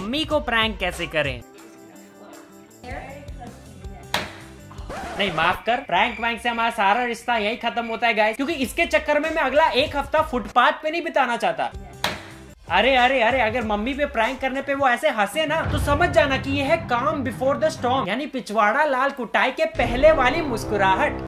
Mummy को prank कैसे करें? नहीं, माफ़ कर। प्रैंक वैंक से हमारा सारा रिश्ता यही खत्म होता है गाइस क्योंकि इसके चक्कर में मैं अगला एक हफ़्ता फुटपाथ पे नहीं बिताना चाहता। अरे अरे अरे, अगर मम्मी पे प्रैंक करने पे वो ऐसे हंसे ना तो समझ जाना कि ये है काम बिफोर द स्टॉम यानी पिछवाड़ा लाल कुटाई के पहले वाली मुस्कुराहट।